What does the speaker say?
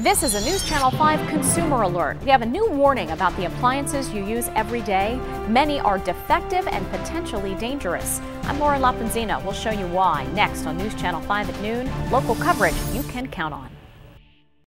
This is a News Channel 5 consumer alert. We have a new warning about the appliances you use every day. Many are defective and potentially dangerous. I'm Lauren Lapenzina. We'll show you why next on News Channel 5 at noon. Local coverage you can count on.